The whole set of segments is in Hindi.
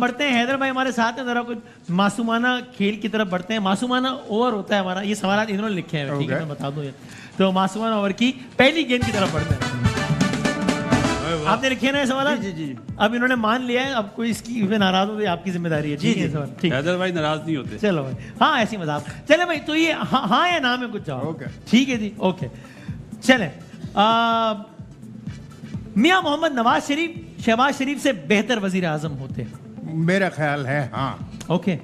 बढ़ते हैं हैदर भाई हमारे साथ हैं जरा कुछ मासूमाना खेल की तरफ़ बढ़ते हैं। मासूमाना ओवर होता है हमारा ये सवाल इन्होंने लिखे हैं। ठीक है मैं बता दूँ ये। तो मासूमाना ओवर की पहली गेंद की तरफ़ बढ़ते हैं। आपने लिखे ना सवाल? जी, जी, जी। अब इन्होंने मान लिया है अब कोई इसकी पे नाराज़ हो तो आपकी ज़िम्मेदारी है। ठीक है सवाल। ठीक। हैदर भाई नाराज़ नहीं होते। चलो भाई। हाँ ऐसी मज़ाक। चले भाई तो ये हाँ हाँ या ना में कुछ जाओ ओके। ठीक है जी ओके चले। मियाँ मोहम्मद नवाज़ शरीफ शहबाज शरीफ से बेहतर वज़ीर आज़म होते मेरा ख्याल है हाँ। ओके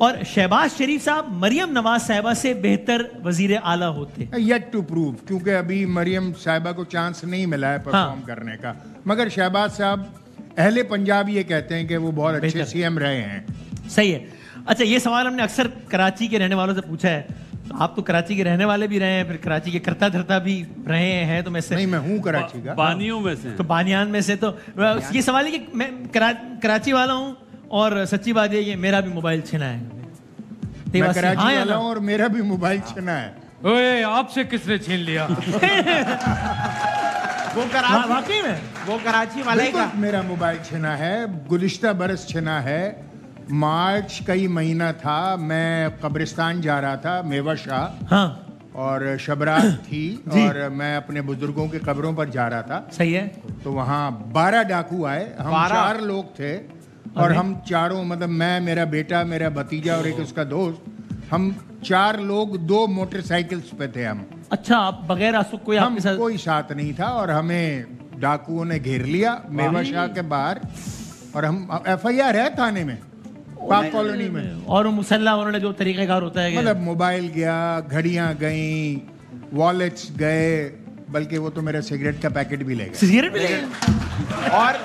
और शहबाज शरीफ साहब मरियम नवाज़ साहिबा से बेहतर वज़ीर आला होते। येट टू प्रूव क्योंकि अभी मरियम साहिबा को चांस नहीं मिला है परफॉर्म हाँ। करने का। मगर शहबाज साहब अहले पंजाब ये कहते हैं कि वो बहुत अच्छे। सीएम रहे हैं। सही है। अच्छा ये सवाल हमने अक्सर कराची के रहने वालों से पूछा है। आप तो कराची के रहने वाले भी रहे हैं फिर कराची के करता धरता भी रहे हैं तो मैं से नहीं मैं हूँ कराची का। बानियों में से। तो बानियान में से तो ये सवाल है कि मैं करा, कराची वाला हूँ और सच्ची बात ये मेरा भी मोबाइल छिना है। मैं कराची हाँ वाला हूँ और मेरा भी मोबाइल छिना है। ओए आपसे किसने छीन लिया? वो कराची वाकई में? वो कराची वाला का मेरा मोबाइल छिना है गुलिश्ता बरस छिना है। मार्च का ही महीना था मैं कब्रिस्तान जा रहा था मेवा शाह। हाँ। और शबरात थी और मैं अपने बुज़ुर्गों के कब्रों पर जा रहा था। सही है। तो वहाँ बारह डाकू आए हम चार लोग थे और हम चारों मतलब मैं मेरा बेटा मेरा भतीजा और एक उसका दोस्त हम चार लोग दो मोटरसाइकिल्स पे थे हम। अच्छा आप बगैर आँसू कोई हम साथ कोई साथ नहीं था और हमें डाकुओं ने घेर लिया मेवा शाह के बाहर और हम एफ़ आई आर है थाने में? पाक कॉलोनी में। और वो मुसल्ला उन्होंने जो तरीक़ेकार होता है मतलब मोबाइल गया घड़ियाँ गई वॉलेट्स गए बल्कि वो तो मेरा सिगरेट का पैकेट भी ले गए। सिगरेट भी ले गए? और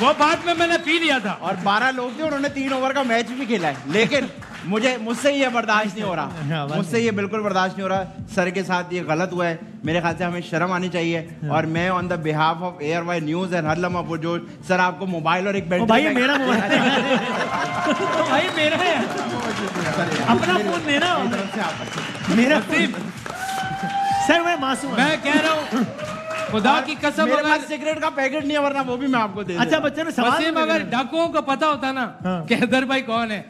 वो बाद में मैंने पी लिया था। और बारह लोग थे उन्होंने तीन ओवर का मैच भी खेला है। लेकिन मुझे मुझसे ये बर्दाश्त नहीं हो हाँ, रहा मुझसे ये बिल्कुल बर्दाश्त नहीं हो रहा। सर के साथ ये गलत हुआ है। मेरे ख्याल से हमें शर्म आनी चाहिए। हाँ। और मैं on the behalf of ARY news and हर लम्हा पुरजोर सर आपको मोबाइल और एक बेल्ट भाई मेरा मोबाइल है। ओ भाई मेरा है। अपना फ़ोन मेरा। मेरा सर मैं मासूम मैं कह रहा हूँ खुदा की कसम मेरे अगर पास सिगरेट का पैकेट नहीं है वरना वो भी मैं आपको दे अच्छा। बच्चे ने सवाल वसीम अगर डाकुओं को पता होता ना हाँ। कि हैदर भाई कौन है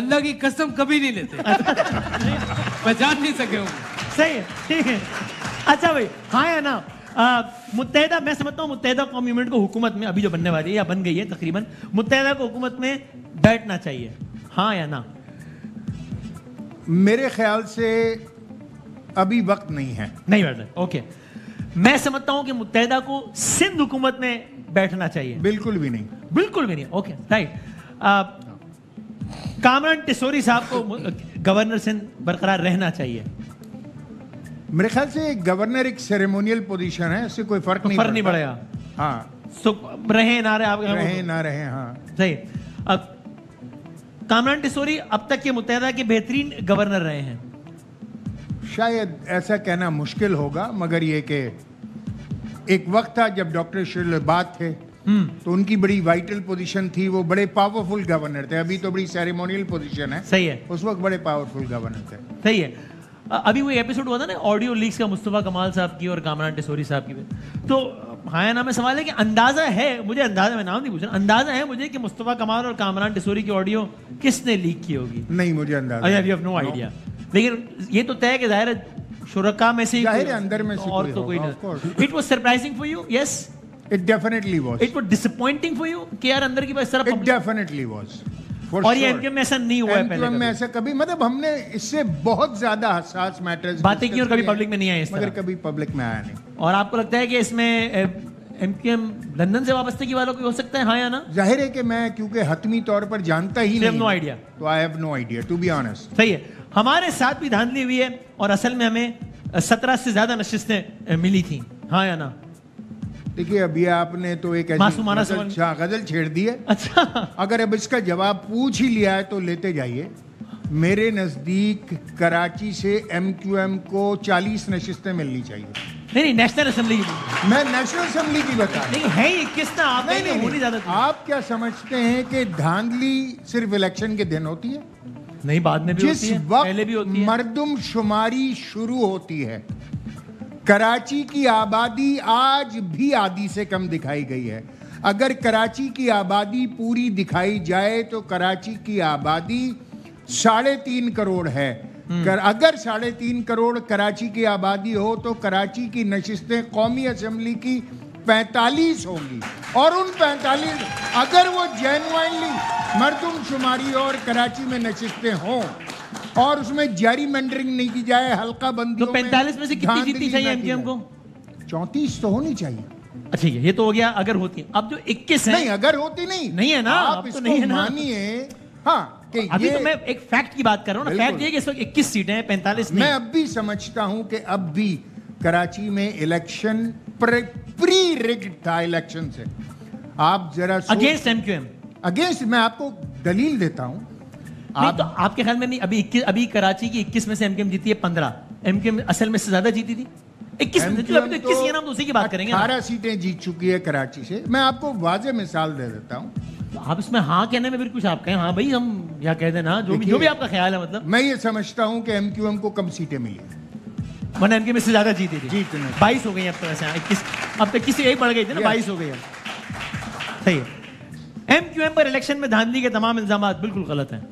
अल्लाह की कसम कभी नहीं लेते। पहचान नहीं सके होंगे सही है ठीक है। अच्छा भाई हाँ या ना? आ, मुत्तहदा मैं समझता हूँ मुत्तहदा कौम यूनिट को हुकूमत में अभी जो बनने वाली है या बन गई है तकरीबन मुत्तहदा को हुकूमत में बैठना चाहिए। हाँ या ना? मेरे ख्याल से अभी वक्त नहीं है। नहीं बैठना ओके। मैं समझता हूँ कि मुतहदा को सिंध हुकूमत में बैठना चाहिए। बिल्कुल भी नहीं। बिल्कुल भी नहीं। ओके राइट कामरान टिसोरी साहब को गवर्नर सिंध बरकरार रहना चाहिए। मेरे ख्याल से गवर्नर एक सेरेमोनियल पोजीशन है इससे कोई फ़र्क नहीं फ़र्क नहीं पड़ेगा। हाँ। सो रहे ना रहे आप रहे ना रहे हाँ। सही। अब कामरान टिसोरी अब तक के मुत्तहदा के बेहतरीन गवर्नर रहे हैं। शायद ऐसा कहना मुश्किल होगा मगर ये कि एक वक्त था जब डॉक्टर शिरलबाद थे तो उनकी बड़ी वाइटल पोजीशन थी वो बड़े पावरफुल गवर्नर थे। अभी तो बड़ी सेरेमोनियल पोजीशन है। सही है। उस वक्त बड़े पावरफुल गवर्नर थे। सही है। अभी वो एपिसोड हुआ था ना ऑडियो लीक्स का मुस्तफ़ा कमाल साहब की और कामरान टिसोरी साहब की। तो हाँ नाम में सवाल है कि अंदाज़ा है मुझे अंदाज़ा मैं नाम नहीं पूछ रहा अंदाज़ा है मुझे कि मुस्तफ़ा कमाल और कामरान टिसोरी की ऑडियो किसने लीक की होगी? नहीं मुझे अंदाज़ा आई हैव नो आइडिया लेकिन ये तो तय है कि ज़ाहिर है शुरका में से ज़ाहिर है, अंदर में से और तो कोई नहीं। It was surprising for you yes it definitely was it was disappointing for you कि यार अंदर की बात तरह इट डेफिनेटली वाज और sure. ये एमकेएम में ऐसा नहीं हुआ है पहले में कभी। ऐसा कभी मतलब हमने इससे बहुत ज़्यादा हसास मैटर्स बातें की और कभी public में नहीं आए इस मगर कभी पब्लिक में आया नहीं। और आपको लगता है कि इसमें एमकेएम लंदन से वाबस्तगी वालों को हो सकता है हाँ या ना? ज़ाहिर है कि मैं क्योंकि हतमी तौर पर जानता ही नहीं हूँ, idea. तो I have no idea to be honest सही है। हमारे साथ भी धांधली हुई है और असल में हमें सत्रह से ज़्यादा नशिस्तें मिली थी। हाँ या ना? देखिए अभी आपने तो एक मासूमाना गजल- गज़ल छेड़ दी है। अच्छा। अगर अब इसका जवाब पूछ ही लिया है तो लेते जाइए। मेरे नज़दीक कराची से एम क्यू एम को 40 नशिस्तें मिलनी चाहिए। नहीं नहीं नेशनल असेंबली की मैं नेशनल असेंबली की बता नहीं है ही किस ना आप नहीं नहीं, नहीं, नहीं। आप क्या समझते हैं कि धांधली सिर्फ़ इलेक्शन के दिन होती है? नहीं बाद में भी जिस होती है पहले भी होती है। मर्दम शुमारी शुरू होती है कराची की आबादी आज भी आधी से कम दिखाई गई है। अगर कराची की आबादी पूरी दिखाई जाए तो कराची की आबादी साढ़े तीन करोड़ है। कर, अगर साढ़े तीन करोड़ कराची की आबादी हो तो कराची की नशिस्तें कौमी असम्बली की पैंतालीस होंगी। और उन पैंतालीस अगर वो जेनुइनली मरदम शुमारी और कराची में नशिस्तें हों और उसमें जारी मेंडरिंग नहीं की जाए हल्का बंदी तो 45 में से कितनी जीतनी चाहिए एमकेएम को? चौंतीस तो होनी चाहिए। अच्छा ये तो हो गया अगर होती है। अब जो 21 है नहीं अगर होती नहीं। नहीं है ना, आप तो इसको नहीं है ना। मानिए हाँ अभी तो मैं एक फैक्ट की बात कर रहा हूँ ना। फैक्ट ये कि इस वक्त 21 सीटें हैं 45 मैं अब भी समझता हूँ कि अब भी कराची में इलेक्शन प्री रिग्ड था इलेक्शन से आप जरा अगेंस्ट एमक्यूएम अगेंस्ट मैं आपको दलील देता हूँ। आप तो आपके ख्याल में नहीं अभी 21 अभी कराची की 21 में से एमकेएम जीती है 15 एमकेएम असल में से ज़्यादा जीती थी। 21 में से चलो तो 21 ही है तो उसी की बात करेंगे ना। अठारह सीटें जीत चुकी है कराची से। मैं आपको वाजे मिसाल दे देता हूँ। तो आप इसमें हाँ कहने में फिर कुछ आप कहें। हाँ भाई हम या कह देना जो भी जो भी आपका ख्याल है मतलब। मैं ये समझता हूँ कि एमक्यूएम को कम सीटें मिली वन एमके में से ज़्यादा जीती थी। जीतने। बाईस हो गई अब तो वैसे इक्कीस अब तक किसी एक बढ़ गई थी ना बाईस हो गई अब। सही है। एमक्यूएम पर इलेक्शन में धांधली के तमाम इल्ज़ाम बिल्कुल गलत हैं।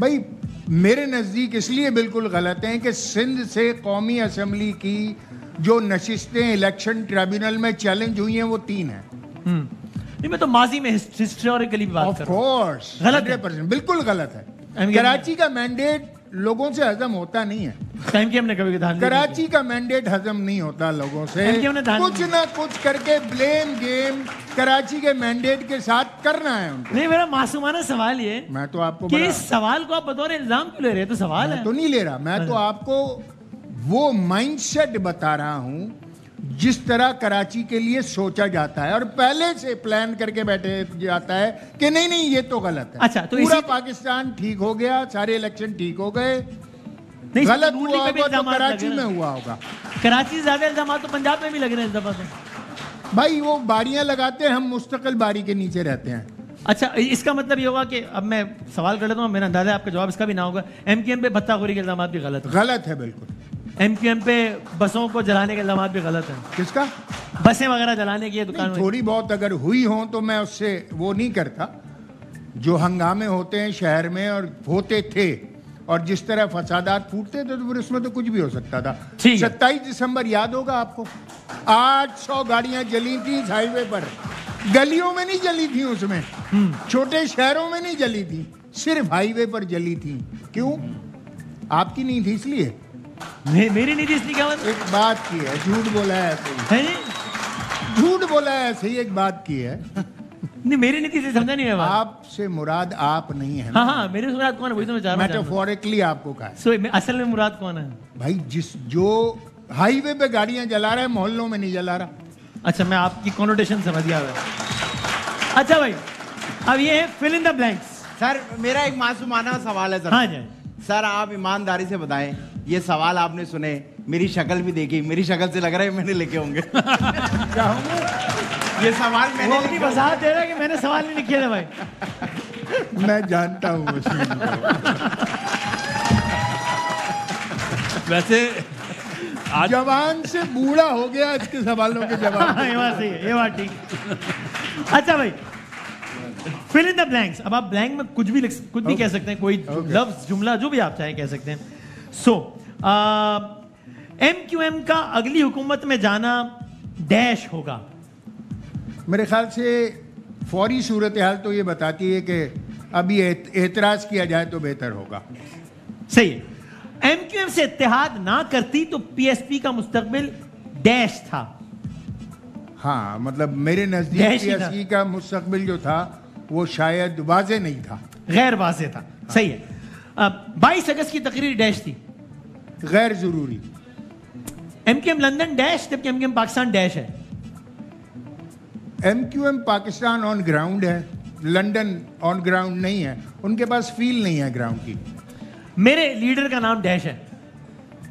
भाई मेरे नज़दीक इसलिए बिल्कुल गलत हैं कि सिंध से कौमी असम्बली की जो नशिस्तें इलेक्शन ट्रिब्यूनल में चैलेंज हुई हैं वो तीन हैं। हम्म। नहीं मैं तो माजी में हिस्टोरिकली बात कर रहा हूँ। गलत है। बिल्कुल गलत है। कराची का मैंडेट लोगों से हजम होता नहीं है। एमकेएम ने कभी धांधली कराची का। मैंडेट हजम नहीं होता लोगों से। कुछ ना कुछ करके ब्लेम गेम कराची के मैंडेट के साथ करना है उनको। नहीं मेरा मासूमाना सवाल ये मैं तो आपको कि इस सवाल को आप बतौर इल्ज़ाम क्यों ले रहे हैं? तो सवाल है। तो नहीं ले रहा मैं तो आपको वो माइंडसेट बता रहा हूँ जिस तरह कराची के लिए सोचा जाता है और पहले से प्लान करके बैठे जाता है कि नहीं नहीं ये तो गलत है। अच्छा, तो पूरा पाकिस्तान ठीक हो गया सारे इलेक्शन ठीक हो गए। नहीं गलत हुआ होगा तो कराची में हुआ होगा। कराची से ज़्यादा इल्ज़ाम तो पंजाब में भी लग रहे हैं इस दफ़ा तो भाई वो बारियाँ लगाते हैं हम मुस्तकिल बारी के नीचे रहते हैं। अच्छा इसका मतलब ये होगा कि अब मैं सवाल कर लेता हूँ मेरा अंदाज़ा आपका जवाब इसका भी ना होगा। एम के एम पे भत्ताखोरी के इल्ज़ाम भी गलत गलत है बिल्कुल। एमक्यूएम पे बसों को जलाने के इल्ज़ाम भी गलत है। किसका? बसें वगैरह जलाने की दुकान थोड़ी बहुत अगर हुई हो तो मैं उससे वो नहीं करता। जो हंगामे होते हैं शहर में और होते थे और जिस तरह फसादात फूटते थे तो फिर उसमें तो कुछ भी हो सकता था। सत्ताईस दिसंबर याद होगा आपको? आठ सौ गाड़ियाँ जली थी हाईवे पर। गलियों में नहीं जली थी उसमें। छोटे शहरों में नहीं जली थी। सिर्फ़ हाईवे पर जली थी। क्यों? आपकी नहीं थी इसलिए। मे, मेरी नहीं थी इसलिए क्या मतलब एक बात की है झूठ बोला है ऐसे ही। है जी? झूठ बोला है ऐसे ही एक बात की है। नहीं मेरी नहीं थी इसलिए समझा नहीं बात। आपसे मुराद आप नहीं है। हाँ हाँ मेरे से मुराद कौन है? वही तो मैं चाह रहा हूँ मेटाफोरिकली आपको कहा है। सो मैं- असल में मुराद कौन है? भाई जिस जो हाईवे पे गाड़ियाँ जला रहा है मोहल्लों में नहीं जला रहा। अच्छा मैं आपकी कॉनोटेशन समझ गया अच्छा भाई अब ये है fill in the blanks sir मेरा एक मासूमाना सवाल है सर हाँ जी। सर आप ईमानदारी से बताएँ ये सवाल आपने सुने मेरी शक्ल भी देखी मेरी शक्ल से लग रहा है मैंने लिखे होंगे। ये सवाल मैंने अपनी लिखे वजाहत दे रहा है कि मैंने सवाल नहीं लिखे थे भाई। मैं जानता हूँ। वैसे आज जवान से बूढ़ा हो गया इसके सवालों के जवाब। हाँ, ये बात सही है ये बात ठीक। अच्छा भाई फिल इन द ब्लैंक्स अब आप ब्लैंक में कुछ भी लिख कुछ भी कह सकते हैं कोई लफ्ज जुमला जो भी आप चाहे कह सकते हैं। सो एम क्यू एम का अगली हुकूमत में जाना डैश होगा। मेरे ख्याल से फौरी सूरत हाल तो ये बताती है कि अभी एतराज़ किया जाए तो बेहतर होगा। सही है। एम क्यू एम से इत्तेहाद ना करती तो पीएसपी का मुस्तकबिल डैश था। हाँ मतलब मेरे नज़दीक ही था। पीएससी का मुस्तकबिल जो था वो शायद वाजे नहीं था। गैर वाजे था। सही है। बाईस अगस्त की तकरीर डैश थी। गैर ज़रूरी। M Q M London dash जबकि M Q M Pakistan dash है। M Q M Pakistan on ground है। लंदन ऑन ग्राउंड नहीं है। उनके पास फील नहीं है ग्राउंड की। मेरे लीडर का नाम डैश है।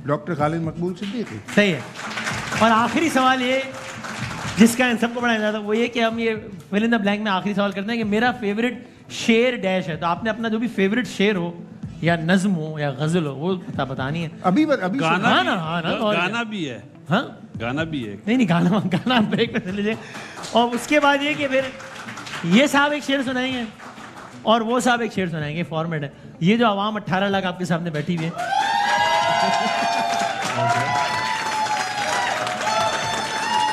डॉक्टर खालिद मकबूल सिद्दीकी। सही है। और आखिरी सवाल ये जिसका इन सबको बड़ा ज़्यादा वो ये कि हम ये फिल इन द ब्लैंक में आखिरी सवाल करते हैं कि मेरा फेवरेट शेर डैश है। तो आपने अपना जो भी फेवरेट शेर हो या नज्म हो या गज़ल हो वो बता बतानी है। अभी बत, अभी गाना हाँ भी, ना, हाँ ना, और गाना भी है। हाँ? गाना भी है। नहीं नहीं गाना गाना ब्रेक में चले जाए और उसके बाद ये कि फिर ये साहब एक शेर सुनाएँगे और वो साहब एक शेर सुनाएँगे फॉर्मेट है। ये जो आवाम 18 लाख आपके सामने बैठी हुई है।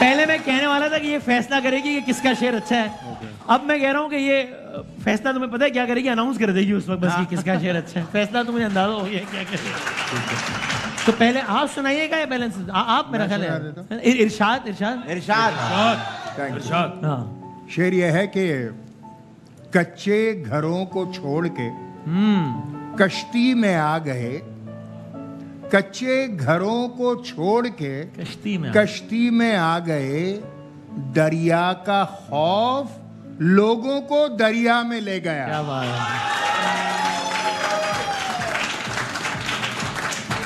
पहले मैं कहने वाला था कि ये फैसला करेगी कि किसका शेर अच्छा है। Okay. अब मैं कह रहा हूँ कि ये फैसला तुम्हें पता है क्या करेगी? अनाउंस कर देगी उस वक्त बस कि किसका शेर अच्छा है। फैसला तुम्हें अंदाज़ा हो गया क्या करेगी। तो पहले आप सुनाइएगा या बैलेंस आप मेरा ख्याल है। इरशाद इरशाद। इरशाद। इरशाद। हाँ। शेर यह है कि कच्चे घरों को छोड़ के हम्म। कश्ती में आ गए कच्चे घरों को छोड़ के कश्ती में कश्ती में आ गए दरिया का खौफ लोगों को दरिया में ले क्या गया बात है।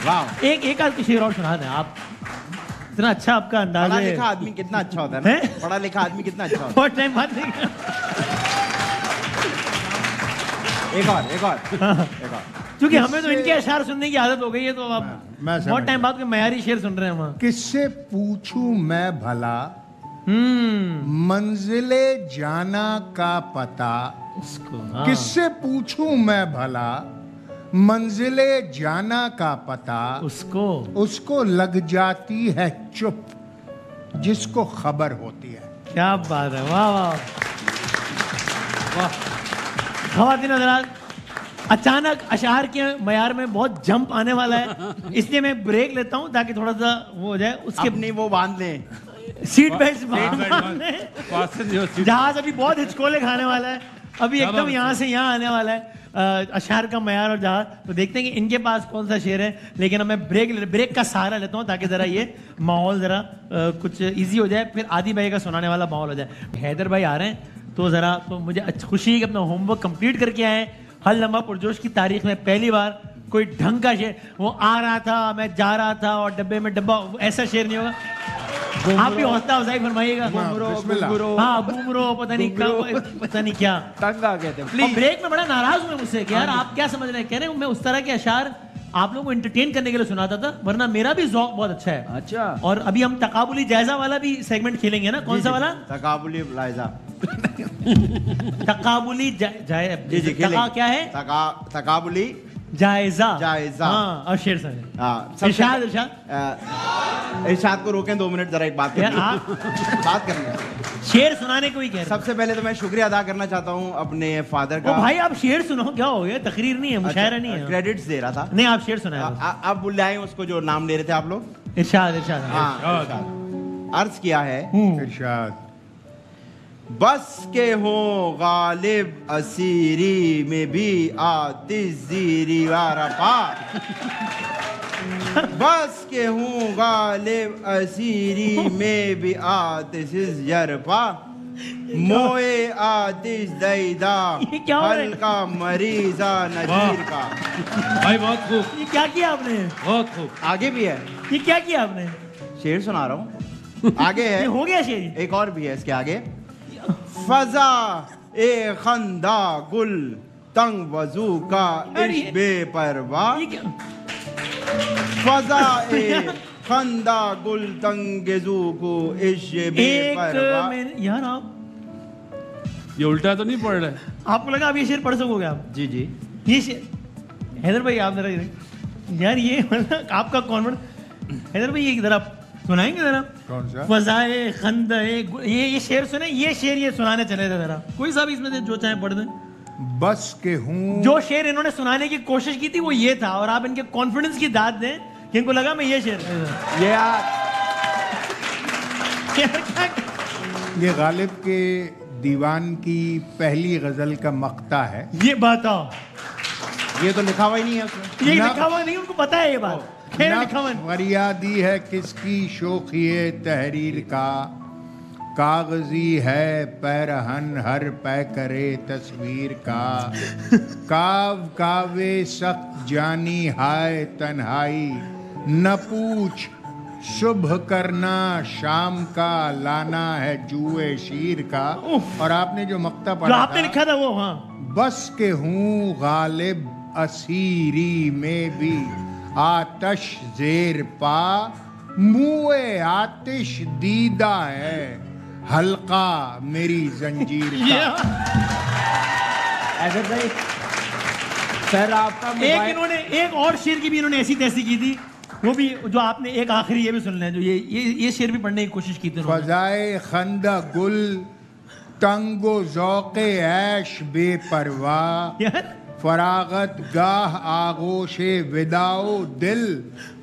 वाह एक एक आध शेर और सुना दें आप। इतना अच्छा आपका अंदाज है। लिखा आदमी कितना अच्छा होता है ना? पढ़ा लिखा आदमी कितना अच्छा होता बहुत टाइम बाद नहीं एक और एक और एक और। क्योंकि हमें तो इनके अशार सुनने की आदत हो गई है तो अब मैं समझ बहुत टाइम बाद के मयारी शेर सुन रहे हैं हम। किससे पूछूँ मैं भला? हम्म। मंजिले जाना का पता। उसको हाँ। किससे पूछूँ मैं भला? मंजिले जाना का पता। उसको। उसको लग जाती है चुप जिसको खबर होती है। क्या बात है वाह वाह। वाह। खवातीन हजरात अचानक अशार के मयार में बहुत जंप आने वाला है। इसलिए मैं ब्रेक लेता हूँ ताकि थोड़ा सा वो हो जाए। उसके अपनी वो बाँध लें। सीट बेल्ट जहाज़ अभी बहुत हिचकोले खाने वाला है। अभी एकदम यहाँ से यहाँ आने वाला है। अशार का मैार और जहाज़। तो देखते हैं कि इनके पास कौन सा शेर है। लेकिन अब मैं ब्रेक ले ब्रेक का सहारा लेता हूँ ताकि जरा ये माहौल जरा कुछ इजी हो जाए। फिर आदि भाई का सुनाने वाला माहौल हो जाए। हैदर भाई आ रहे हैं। तो जरा तो मुझे खुशी है कि अपना होमवर्क कंप्लीट करके आए हैं। हल लंबा पुरजोश की तारीख में पहली बार कोई ढंग का शेर वो आ रहा था मैं जा रहा था और डब्बे में डब्बा ऐसा शेर नहीं होगा। आप भी हौसला अफजाई फरमाइएगा। हाँ बुमरो पता नहीं क्या पता नहीं क्या। तंग आ गए थे ब्रेक में बड़ा नाराज़ हुए मुझसे कि यार आप क्या समझ रहे हैं? कह रहे हैं मैं उस तरह के अशार आप लोगों को एंटरटेन करने के लिए सुनाता था वरना मेरा भी जौक बहुत अच्छा है। अच्छा। और अभी हम तकाबुली जायजा वाला भी सेगमेंट खेलेंगे ना? कौन सा वाला? तकाबुली लाइजा तकाबुली जा- जाय जी जी तका क्या है? तका तकाबुली। जायजा। जायजा। हाँ और शेर सर हाँ, सबसे- इरशाद इरशाद। इरशाद को रोकें दो मिनट जरा एक बात करनी। है। आप बात करनी है। शेर सुनाने को ही कह रहे सबसे पहले तो मैं शुक्रिया अदा करना चाहता हूँ अपने फादर ओ का भाई आप शेर सुनो क्या हो गया? तकरीर नहीं है मुशायरा नहीं है। क्रेडिट्स दे रहा था। नहीं आप शेर सुनाए आप बुलाए उसको जो नाम ले रहे थे आप लोग? इरशाद इरशाद। हाँ इरशाद। अर्ज़ किया है। इरशाद। बस के हो गालिब असीरी में भी आतिश जीरी वारफा बस के हूँ गालिब असीरी में भी आतिश जरफा मोए आतिश है? हल्का मरीजा नजीर का। भाई बहुत खूब। ये क्या किया आपने? बहुत खूब। आगे भी है। ये क्या किया आपने? शेर सुना रहा हूँ। आगे ये है हो गया शेर? एक और भी है इसके आगे। फजा ए खंदा गुल तंग वज़ू का इश्क बेपरवा। फजा ए खंदा गुल तंग वज़ू को इश्क एक बेपरवा। यार आप ये उल्टा तो नहीं पड़ रहा? है आपको लगा आप ये शेर पढ़ सकोगे आप? जी जी। ये शेर हैदर भाई आप जरा यार ये मतलब आपका कॉन्फिडेंस हैदर भाई ये जरा सुनाएँगे जरा? कौन सा? फजाए खंद ये ये शेर सुने ये शेर ये सुनाने चले थे जरा। कोई साहब इसमें से जो चाहे पढ़ दें। बस के हूँ। जो शेर इन्होंने सुनाने की कोशिश की थी वो ये था और आप इनके कॉन्फिडेंस की दाद दें कि इनको लगा मैं ये शेर ये ये गालिब के दीवान की पहली गज़ल का मकता है। ये बताओ ये तो लिखा हुआ ही नहीं है ये लिखा हुआ नहीं उनको पता है ये बात। फरियादी है किसकी शोखिए तहरीर का? कागज़ी है पैरहन हर पै करे तस्वीर का। काव कावे सख्त जानी हाय तन्हाई। न पूछ शुभ करना शाम का लाना है जुए शीर का। और आपने जो मक्ता पढ़ा आपने लिखा था वो हाँ। बस के हूँ गालिब असीरी में भी। आतश जेर पा मुए आतिश दीदा है। हल्का मेरी जंजीर का। अगर भाई सर आपका एक इन्होंने एक और शेर की भी इन्होंने ऐसी तैसी की थी। वो भी जो आपने एक आखिरी ये भी सुन लें जो ये ये ये शेर भी पढ़ने की कोशिश की थी। फजाए खंदा गुल तंगो जौके ऐश बेपरवाह फरागत गाह आगोशे विदाओ दिल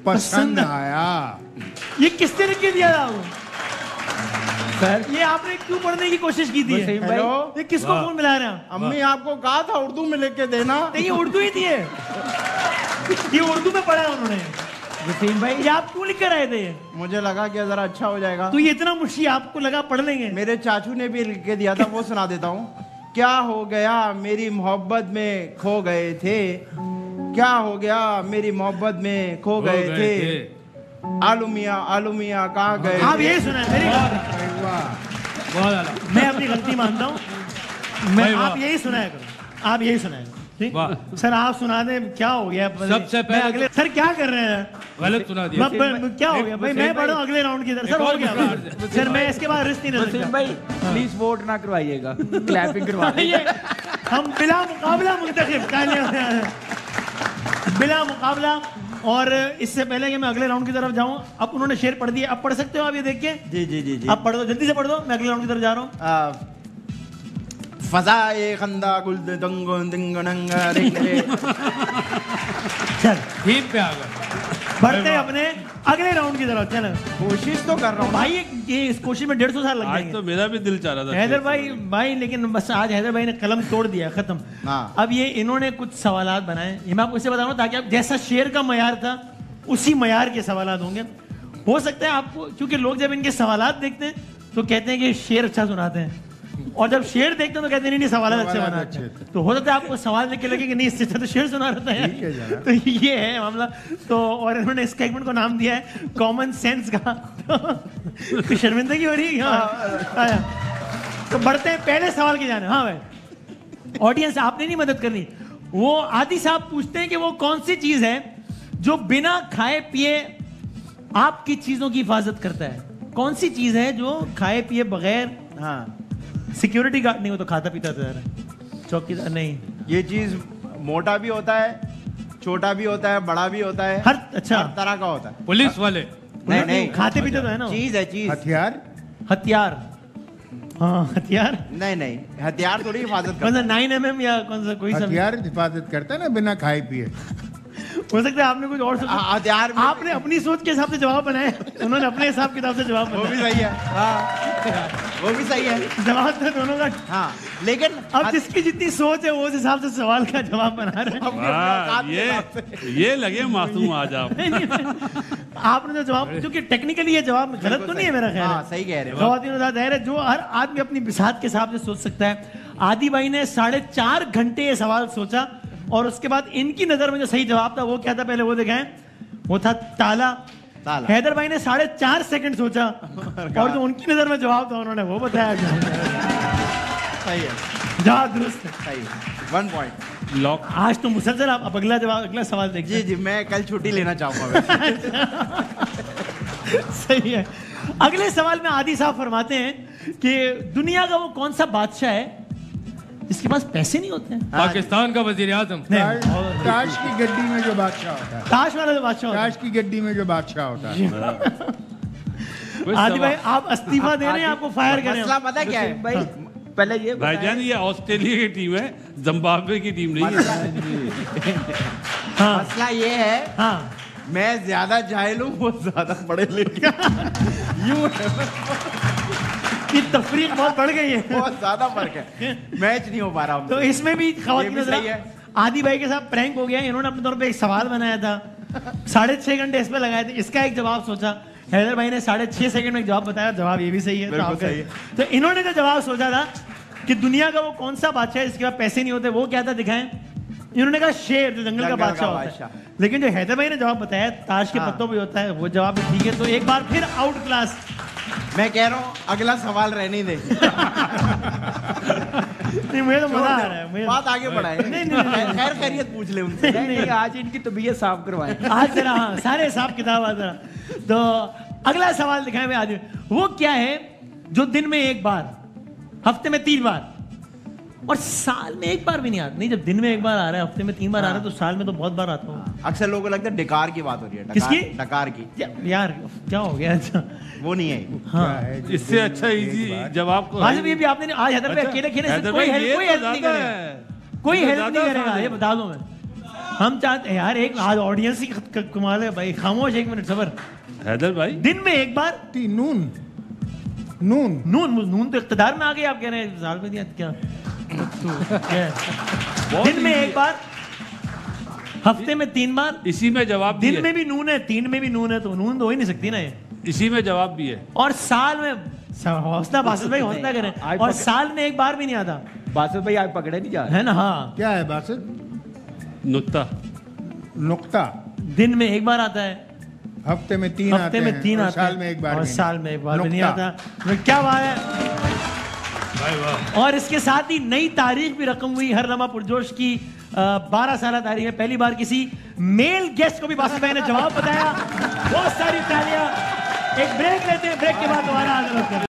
पसंद आया। ये किसने लिख के दिया था सर। ये आपने क्यों पढ़ने की कोशिश की थी? हेलो ये किसको फ़ोन मिला रहे हैं? अम्मी आपको कहा था उर्दू में लिख के देना। नहीं ये उर्दू ही थी ये। ये उर्दू में पढ़ा है उन्होंने। वसीम भाई। ये आप क्यों लिख कर आए थे? मुझे लगा कि जरा अच्छा हो जाएगा। तो ये इतना मुश्किल आपको लगा पढ़ लेंगे? मेरे चाचू ने भी लिख के दिया था वो सुना देता हूँ। क्या हो गया? मेरी मोहब्बत में खो गए थे। क्या हो गया? मेरी मोहब्बत में खो गए थे। आलू मिया आलू मिया कहाँ गए आप ये यही सुना है मेरी बहुत मैं अपनी गलती मानता हूँ। मैं आप यही सुनाया करो। आप यही सुनाया। सर आप सुना दें क्या हो गया? सबसे पहले अगले सर क्या कर रहे हैं? गलत सुना दिया। क्या हो गया? भाई मैं पढ़ा अगले राउंड की तरफ़ सर हो गया। सर मैं इसके बाद रिस्क नहीं ले भाई प्लीज़ वोट ना करवाइएगा। क्लैपिंग करवा हम बिला मुकाबला मुंतखब बिला मुकाबला। और इससे पहले कि मैं अगले राउंड की तरफ़ जाऊँ अब उन्होंने शेर पढ़ दिया अब पढ़ सकते हो आप ये देख के? जी जी जी जी। अब पढ़ दो जल्दी से पढ़ दो। मैं अगले राउंड की तरफ़ जा रहा हूँ। फजाए खंदा गुल दंगो दिंग नंग। चल। थीम पे आ गए। बढ़ते हैं अपने अगले राउंड की तरफ़ चलो। कोशिश तो कर रहा हूँ। भाई ये, इस कोशिश में डेढ़ सौ साल लग आज तो मेरा भी दिल चाह रहा था हैदर भाई भाई लेकिन बस आज हैदर भाई ने कलम तोड़ दिया खत्म। हाँ। अब ये इन्होंने कुछ सवाल बनाए। ये मैं आपको इससे बता रहा हूँ ताकि आप जैसा शेर का मयार था उसी मयार के सवाल होंगे। हो सकता है आपको क्योंकि लोग जब इनके सवाल देखते हैं तो कहते हैं कि शेर अच्छा सुनाते हैं। और जब शेर देखते हैं तो कहते हैं नहीं नहीं सवाल अच्छे सवालात बनाते अच्छे हैं तो हो सकता है आपको सवाल देख के लगे कि नहीं इससे अच्छा तो शेर सुना रहता है है। तो ये है मामला। तो और इन्होंने इस सेगमेंट को नाम दिया है कॉमन सेंस का। तो शर्मिंदगी हो रही है? हाँ। तो बढ़ते हैं पहले सवाल की जाने। हाँ भाई। ऑडियंस आपने नहीं मदद करनी। वो आदि साहब पूछते हैं कि वो कौन सी चीज़ है जो बिना खाए पिए आपकी चीज़ों की हिफाजत करता है? कौन सी चीज़ है जो खाए पिए बगैर? हाँ। सिक्योरिटी गार्ड नहीं हो तो खाता पीता था यार चौकीदार नहीं। ये चीज़ मोटा भी होता है छोटा भी होता है बड़ा भी होता है हर अच्छा। हर तरह का होता है। पुलिस वाले। नहीं नहीं। खाते पीते तो है ना चीज़ है चीज़। हथियार? हथियार। हाँ हथियार। नहीं नहीं। हथियार थोड़ी हिफाजत कौन सा नाइन एम एम या कौन सा कोई हथियार हिफाजत करता है ना बिना खाए पिए। हो सकता है आपने कुछ और सोचा। हथियार आपने अपनी सोच के हिसाब से जवाब बनाया उन्होंने अपने हिसाब किताब से जवाब वो भी बनाया। सही है। हाँ। वो भी सही है। जवाब तो दोनों का। हाँ लेकिन अब जिसकी जितनी सोच है वो उस हिसाब से सवाल का जवाब बना रहे हैं। अपनी हाँ। ये ये लगे मासूम आज आप। आपने जो जवाब क्योंकि टेक्निकली ये जवाब गलत तो नहीं है मेरा ख्याल हाँ। सही कह रहे हो। है जो हर आदमी अपनी बिसात के हिसाब से सोच सकता है। आदि भाई ने साढ़े चार घंटे ये सवाल सोचा और उसके बाद इनकी नज़र में जो सही जवाब था वो क्या था पहले? वो दिखाएँ वो था ताला। हैदर भाई ने साढ़े चार सेकंड सोचा और जो उनकी नज़र में जवाब था उन्होंने वो बताया सही है। जवाब दुरुस्त। सही वन पॉइंट लॉक आज तो मुसलसल आप अब अगला जवाब अगला सवाल देखिए जी जी मैं कल छुट्टी लेना चाहूँगा सही है। अगले सवाल में आदि साहब फरमाते हैं कि दुनिया का वो कौन सा बादशाह है जिसके पास पैसे नहीं होते हैं। पाकिस्तान का वज़ीर आज़म ताज की गड्डी में जो बादशाह होता है। ताश वाला जो बादशाह होता ताज की गड्डी में जो बादशाह होता है। है। आदि भाई आप इस्तीफा दे रहे हैं आपको फायर करें मसला पता क्या है? भाई पहले ये भाईजान ये ऑस्ट्रेलिया की टीम है जिम्बाब्वे की टीम नहीं है। हाँ। मसला ये है हाँ। मैं ज़्यादा जाहिल हूँ वो ज़्यादा पढ़े लिखे यूँ ये तफरीक बहुत बढ़ गई है। बहुत ज़्यादा फ़र्क है। मैच नहीं हो पा रहा तो इसमें भी सही है। आदि भाई के साथ प्रैंक हो गया इन्होंने अपने तौर पे एक सवाल बनाया था। साढ़े छह घंटे इस पे लगाए थे इसका एक जवाब सोचा। हैदर भाई ने साढ़े छह सेकंड में जवाब बताया जवाब ये भी सही है तो सही है। तो इन्होंने जो जवाब सोचा था कि दुनिया का वो कौन सा बादशाह है जिसके पास पैसे नहीं होते वो क्या था दिखाएँ? इन्होंने कहा शेर जो जंगल का बादशाह होता है। लेकिन जो हैदर भाई ने जवाब बताया ताश के हाँ। पत्तों पर होता है वो जवाब ठीक है। तो एक बार फिर आउट क्लास मैं कह रहा हूँ अगला सवाल रहने दे। नहीं मुझे तो मज़ा आ रहा है मुझे बात आगे बढ़ाए। नहीं, नहीं, नहीं। खैर खैरियत पूछ ले उनसे। नहीं। नहीं आज इनकी तबीयत साफ़ करवाए। आज जरा हाँ सारे साफ़ किताब आज जरा। तो अगला सवाल दिखाए मैं आज। वो क्या है जो दिन में एक बार हफ़्ते में तीन बार और साल में एक बार भी नहीं आता। नहीं जब दिन में एक बार आ रहा है हफ़्ते में तीन बार आ रहा है तो साल में तो बहुत बार आता हूँ। अक्सर लोगों को लगता है डकार की बात हो रही है किसकी? डकार की। या- यार क्या हो गया? अच्छा। वो नहीं है। हाँ। है इससे अच्छा इजी जवाब को आज भी, भी आपने आज हैदर भाई अच्छा, अकेले हैदर कोई हेल्प कोई तो हेल्प नहीं करेगा। कोई हेल्प नहीं करेगा ये बता दो मैं। हम चाहते हैं यार एक आज ऑडियंस ही कमाल है भाई। खामोश एक मिनट सबर। हैदर भाई? दिन में एक बार ती नून। नून। नून नून तो इख्तदार में आ गए आप कह रहे हैं साल में दिया क्या? तो है? दिन में एक बार? हफ़्ते में तीन बार? इसी में जवाब भी दिन है। में भी नून है तीन में भी नून है तो नून तो हो ही नहीं सकती ना ये। इसी में जवाब भी है। और साल में हौसला बासित भाई हौसला करें। और साल में एक बार भी नहीं आता। बासुत भाई आज पकड़े नहीं जा है ना? हाँ। क्या है बासित नुक्ता। नुक्ता। दिन में एक बार आता है। हफ़्ते में तीन हफ़्ते में तीन और आते साल में एक बार और भी नहीं। साल में एक बार भी नहीं आता। तो क्या बात है? और इसके साथ ही नई तारीख भी रकम हुई हर लम्हा पुरजोश की बारह साल तारीख है। पहली बार किसी मेल गेस्ट को भी बासित भाई ने जवाब बताया। बहुत सारी तालियाँ। एक ब्रेक लेते हैं, ब्रेक के बाद दोबारा आगे